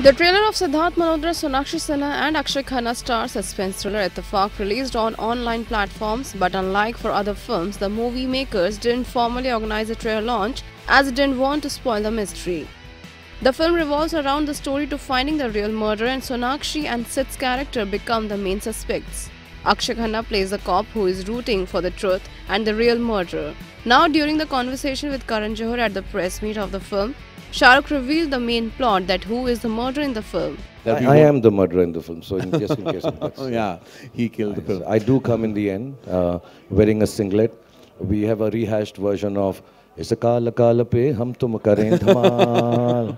The trailer of Sidharth Malhotra, Sonakshi Sinha and Akshaye Khanna star suspense thriller Ittefaq released on online platforms but unlike for other films, the movie makers didn't formally organize a trailer launch as it didn't want to spoil the mystery. The film revolves around the story to finding the real murderer and Sonakshi and Sid's character become the main suspects. Akshaye Khanna plays the cop who is rooting for the truth and the real murderer. Now during the conversation with Karan Johar at the press meet of the film, Shah Rukh revealed the main plot that who is the murderer in the film. I, That we I am the murderer in the film, so in, just in case. Oh, yeah, he killed the film. I do come in the end uh, wearing a singlet we have a rehashed version of it's a kala kala pe hum tum karein dhamal.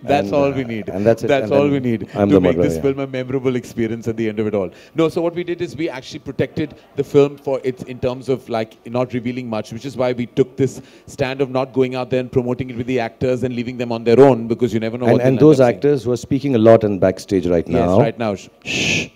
that's and, all uh, we need. And that's it. That's and all we need I'm to make this yeah. film a memorable experience at the end of it all. No, so what we did is we actually protected the film for its in terms of like not revealing much, which is why we took this stand of not going out there and promoting it with the actors and leaving them on their own because you never know. And, and those actors saying. who are speaking a lot and backstage right now. Yes, right now. Shh.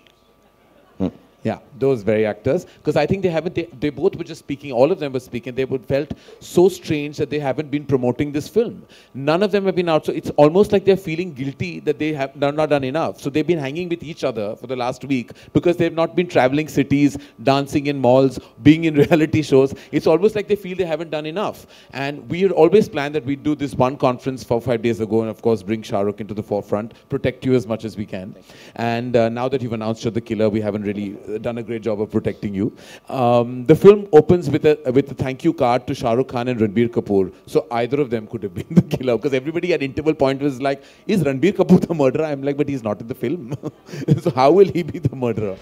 Yeah, those very actors. Because I think they haven't, they, they both were just speaking, all of them were speaking. They would felt so strange that they haven't been promoting this film. None of them have been out. So it's almost like they're feeling guilty that they have done, not done enough. So they've been hanging with each other for the last week because they've not been traveling cities, dancing in malls, being in reality shows. It's almost like they feel they haven't done enough. And we had always planned that we'd do this one conference four five days ago and, of course, bring Shah Rukh into the forefront, protect you as much as we can. And uh, now that you've announced you're the killer, we haven't really done a great job of protecting you. Um, the film opens with a with a thank you card to Shah Rukh Khan and Ranbir Kapoor. So either of them could have been the killer because everybody at interval point was like, "Is Ranbir Kapoor the murderer?" I'm like, "But he's not in the film. so how will he be the murderer?"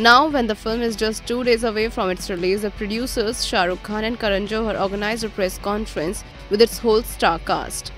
Now, when the film is just two days away from its release, the producers Shah Rukh Khan and Karan Johar organized a press conference with its whole star cast.